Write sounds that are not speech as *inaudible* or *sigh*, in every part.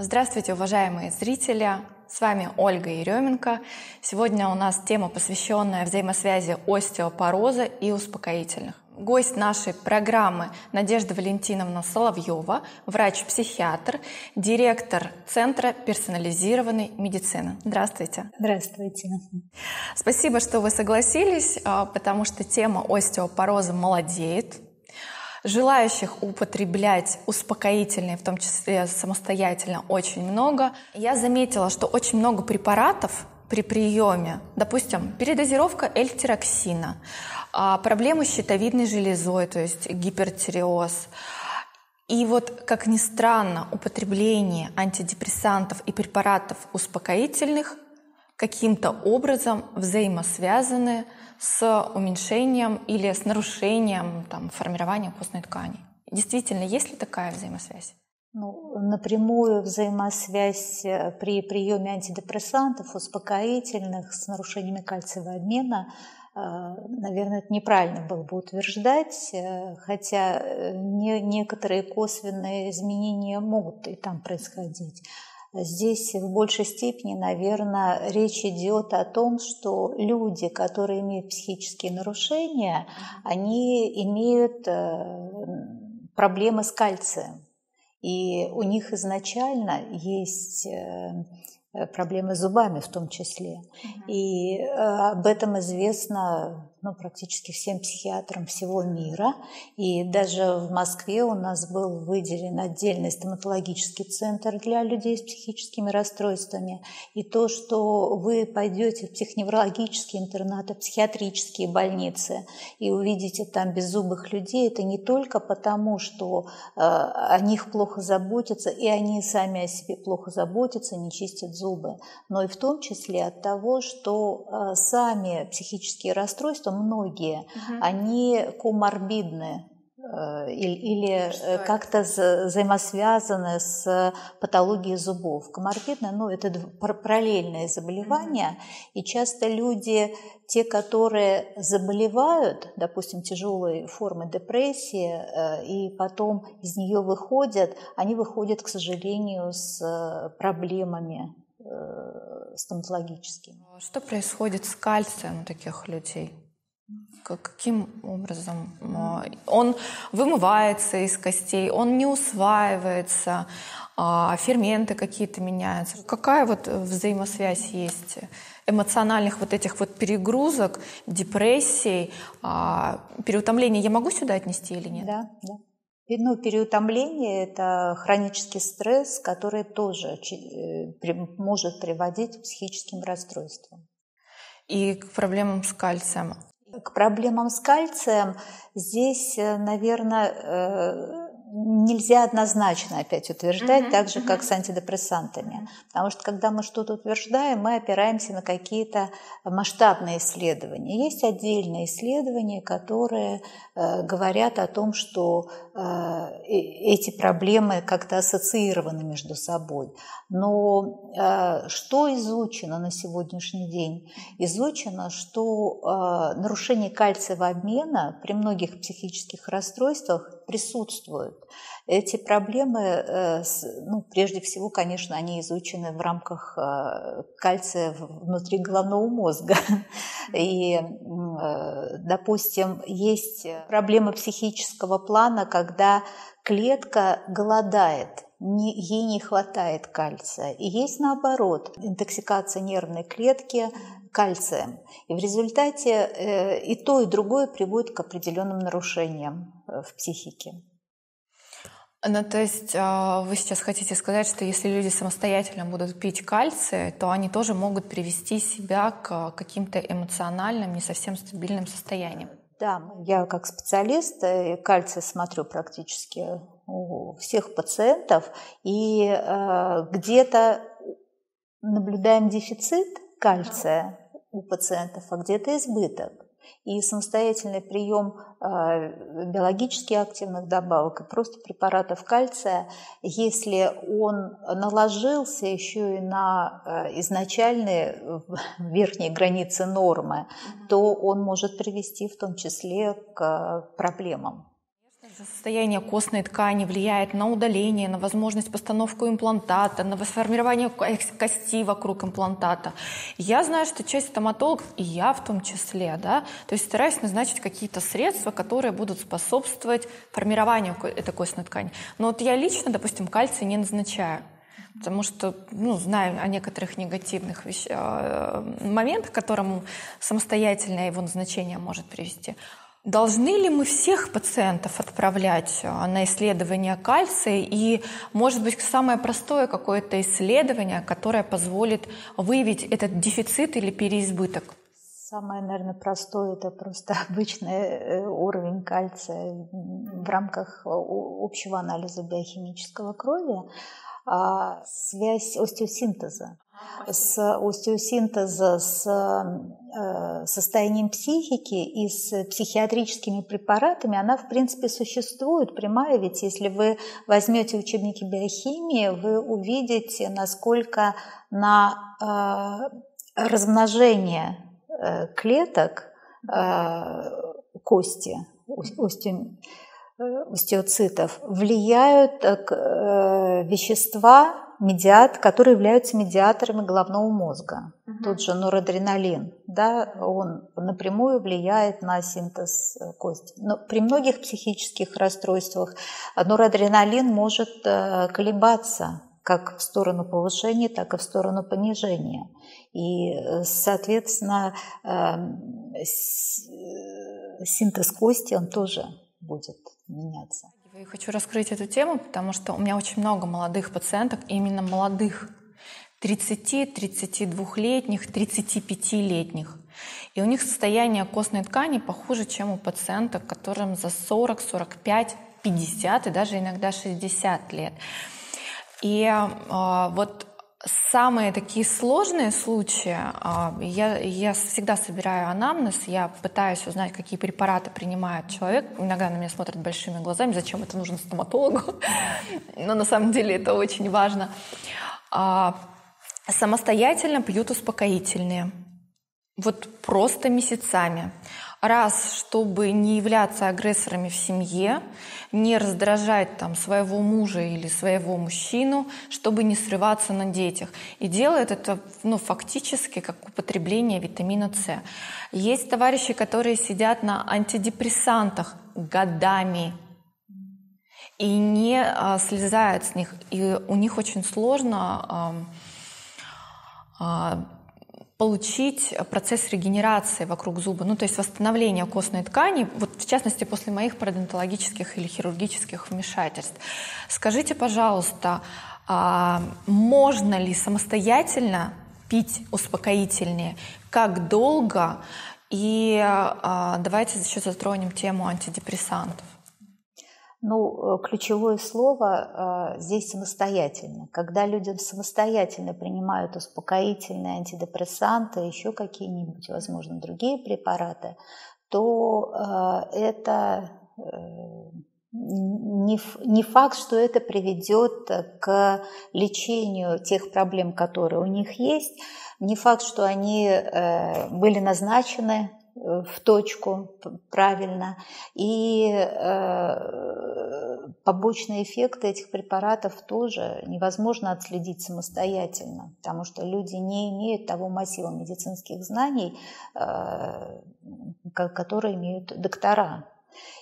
Здравствуйте, уважаемые зрители! С вами Ольга Еременко. Сегодня у нас тема, посвященная взаимосвязи остеопороза и успокоительных. Гость нашей программы Надежда Валентиновна Соловьева, врач-психиатр, директор Центра персонализированной медицины. Здравствуйте. Здравствуйте. Спасибо, что вы согласились, а, потому что тема остеопороза молодеет. Желающих употреблять успокоительные, в том числе самостоятельно, очень много. Я заметила, что очень много препаратов при приеме, допустим, передозировка эльтироксина, а, проблемы с щитовидной железой, то есть гипертиреоз. И вот, как ни странно, употребление антидепрессантов и препаратов успокоительных каким-то образом взаимосвязаны с уменьшением или с нарушением там, формирования костной ткани. Действительно, есть ли такая взаимосвязь? Ну, напрямую взаимосвязь э, при приеме антидепрессантов, успокоительных с нарушениями кальциевого обмена э, наверное, это неправильно было бы утверждать, э, хотя не, некоторые косвенные изменения могут и там происходить. Здесь в большей степени, наверное, речь идет о том, что люди, которые имеют психические нарушения, они имеют проблемы с кальцием. И у них изначально есть э, проблемы с зубами в том числе. Угу. И э, об этом известно ну, практически всем психиатрам всего мира. И даже в Москве у нас был выделен отдельный стоматологический центр для людей с психическими расстройствами. И то, что вы пойдете в психоневрологические интернаты, психиатрические больницы и увидите там беззубых людей, это не только потому, что э, о них плохо заботятся, и они сами о себе плохо заботятся, не чистят зубы, но и в том числе от того, что э, сами психические расстройства многие, угу. они коморбидны э, или, или э, как-то взаимосвязаны с патологией зубов. Коморбидное, ну, это параллельное заболевание, mm-hmm. и часто люди, те, которые заболевают, допустим, тяжелой формы депрессии, э, и потом из нее выходят, они выходят, к сожалению, с проблемами стоматологическими. Что происходит с кальцием у таких людей? Каким образом? Он вымывается из костей, он не усваивается, а ферменты какие-то меняются. Какая вот взаимосвязь есть эмоциональных вот этих вот перегрузок, депрессий, а, переутомления я могу сюда отнести или нет? Да, да. Ну, переутомление – это хронический стресс, который тоже э, может приводить к психическим расстройствам. И к проблемам с кальцием. К проблемам с кальцием здесь, э, наверное, э, нельзя однозначно опять утверждать, uh-huh, так же, uh-huh. как с антидепрессантами. Потому что когда мы что-то утверждаем, мы опираемся на какие-то масштабные исследования. Есть отдельные исследования, которые э, говорят о том, что э, эти проблемы как-то ассоциированы между собой. Но э, что изучено на сегодняшний день? Изучено, что э, нарушение кальциевого обмена при многих психических расстройствах присутствуют. Эти проблемы, э, ну, прежде всего, конечно, они изучены в рамках э, кальция внутри головного мозга. И, э, допустим, есть проблемы психического плана, когда клетка голодает, не, ей не хватает кальция. И есть наоборот, интоксикация нервной клетки кальцием. И в результате э, и то, и другое приводит к определенным нарушениям э, в психике. Ну, то есть э, вы сейчас хотите сказать, что если люди самостоятельно будут пить кальций, то они тоже могут привести себя к каким-то эмоциональным, не совсем стабильным состояниям? Да, я как специалист кальций смотрю практически у всех пациентов, и э, где-то наблюдаем дефицит кальция у пациентов, а где-то избыток. И самостоятельный прием э, биологически активных добавок и просто препаратов кальция, если он наложился еще и на э, изначальные верхние границы нормы, то он может привести в том числе к проблемам. Состояние костной ткани влияет на удаление, на возможность постановку имплантата, на формирование кости вокруг имплантата. Я знаю, что часть стоматологов, и я в том числе, да, то есть стараюсь назначить какие-то средства, которые будут способствовать формированию этой костной ткани. Но вот я лично, допустим, кальций не назначаю потому что ну, знаю о некоторых негативных вещ... Э, моментах, к которым самостоятельное его назначение может привести. Должны ли мы всех пациентов отправлять а, на исследование кальция? И, может быть, самое простое какое-то исследование, которое позволит выявить этот дефицит или переизбыток? Самое, наверное, простое – это просто *laughs* обычный э, уровень кальция в рамках общего анализа биохимического крови. А связь остеосинтеза с остеосинтеза с э, состоянием психики и с психиатрическими препаратами, она в принципе существует, прямая, ведь если вы возьмете учебники биохимии, вы увидите, насколько на э, размножение э, клеток кости, остеоцитов влияют вещества, медиат, которые являются медиаторами головного мозга. Угу. Тот же норадреналин, да, он напрямую влияет на синтез э, кости. Но при многих психических расстройствах норадреналин может э, колебаться как в сторону повышения, так и в сторону понижения. И, э, соответственно, эм, синтез кости, он тоже будет меняться. Я хочу раскрыть эту тему, потому что у меня очень много молодых пациенток, именно молодых, 30, 32-летних, 35-летних. И у них состояние костной ткани похуже, чем у пациенток, которым за 40, 45, 50 и даже иногда 60 лет. И э, вот Самые такие сложные случаи, а, я, я всегда собираю анамнез, я пытаюсь узнать, какие препараты принимает человек. Иногда на меня смотрят большими глазами, зачем это нужно стоматологу, *laughs* но на самом деле это очень важно. А, самостоятельно пьют успокоительные, вот просто месяцами. Раз, чтобы не являться агрессорами в семье, не раздражать там своего мужа или своего мужчину, чтобы не срываться на детях. И делают это ну, фактически как употребление витамина С. Есть товарищи, которые сидят на антидепрессантах годами и не а, слезают с них. И у них очень сложно а, а, получить процесс регенерации вокруг зуба, ну то есть восстановление костной ткани, вот в частности после моих пародонтологических или хирургических вмешательств. Скажите, пожалуйста, а можно ли самостоятельно пить успокоительные? Как долго? И а, давайте еще затронем тему антидепрессантов. Ну, э, ключевое слово э, здесь самостоятельно. Когда люди самостоятельно принимают успокоительные, антидепрессанты, еще какие-нибудь, возможно, другие препараты, то э, это не, не факт, что это приведет к лечению тех проблем, которые у них есть, не факт, что они были назначены Э, в точку правильно. И э, побочные эффекты этих препаратов тоже невозможно отследить самостоятельно, потому что люди не имеют того массива медицинских знаний, э, которые имеют доктора.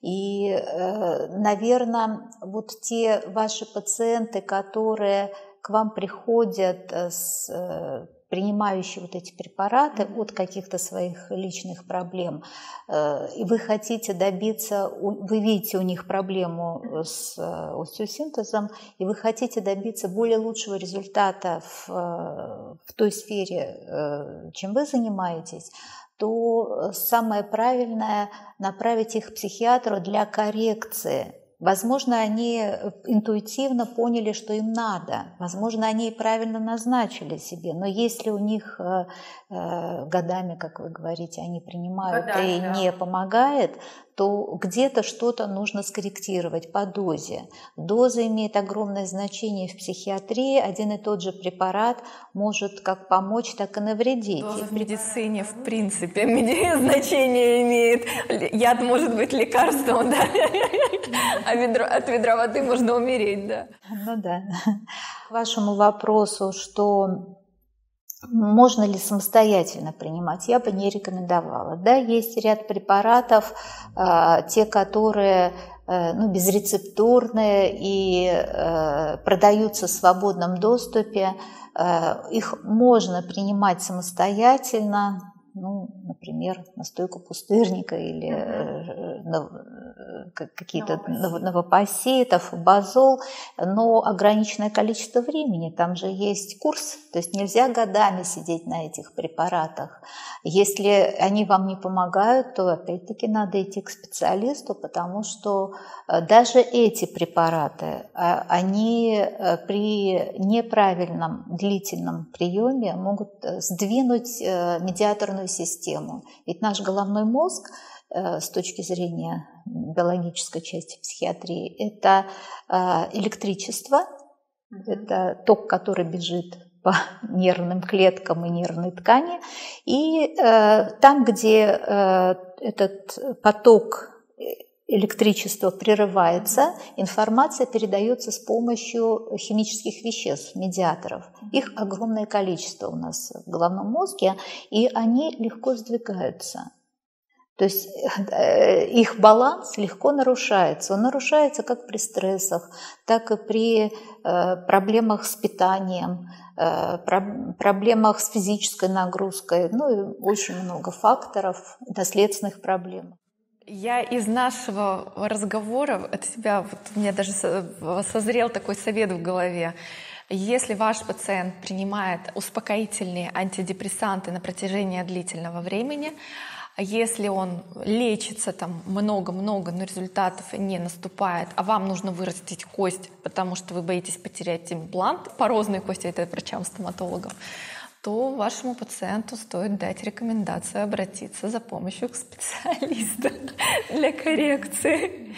И, э, наверное, вот те ваши пациенты, которые к вам приходят с э, принимающие вот эти препараты от каких-то своих личных проблем, э, и вы хотите добиться, вы видите у них проблему с э, остеосинтезом, и вы хотите добиться более лучшего результата в, э, в той сфере, чем вы занимаетесь, то самое правильное направить их к психиатру для коррекции Возможно, они э, интуитивно поняли, что им надо. Возможно, они и правильно назначили себе. Но если у них э, э, годами, как вы говорите, они принимают Годами, и да. не помогает, то где-то что-то нужно скорректировать по дозе. Доза имеет огромное значение в психиатрии. Один и тот же препарат может как помочь, так и навредить. Доза в медицине в принципе *laughs* значение имеет. Яд может быть лекарством, да, *laughs* а ведро, от ведра воды можно умереть, да. Ну да. К вашему вопросу, что можно ли самостоятельно принимать? Я бы не рекомендовала. Да, есть ряд препаратов, э, те, которые э, ну, безрецептурные и э, продаются в свободном доступе. Э, их можно принимать самостоятельно, ну, например, настойку пустырника или. Какие-то новопоситов, базол, но ограниченное количество времени. Там же есть курс, то есть нельзя годами сидеть на этих препаратах. Если они вам не помогают, то опять-таки надо идти к специалисту, потому что э, даже эти препараты, а, они при неправильном длительном приеме могут сдвинуть медиаторную систему. Ведь наш головной мозг э, с точки зрения биологической части психиатрии, это э, электричество, это ток, который бежит по *laughs* нервным клеткам и нервной ткани. И э, там, где э, этот поток электричество прерывается, информация передается с помощью химических веществ, медиаторов. Их огромное количество у нас в головном мозге, и они легко сдвигаются. То есть э, их баланс легко нарушается. Он нарушается как при стрессах, так и при э, проблемах с питанием, э, проблемах с физической нагрузкой, ну и очень много факторов, наследственных проблем. Я из нашего разговора от себя, вот у меня даже созрел такой совет в голове. Если ваш пациент принимает успокоительные антидепрессанты на протяжении длительного времени, если он лечится там много-много, но результатов не наступает, а вам нужно вырастить кость, потому что вы боитесь потерять имплант, порозные кости, это врачам-стоматологам, то вашему пациенту стоит дать рекомендацию обратиться за помощью к специалисту *laughs* для коррекции.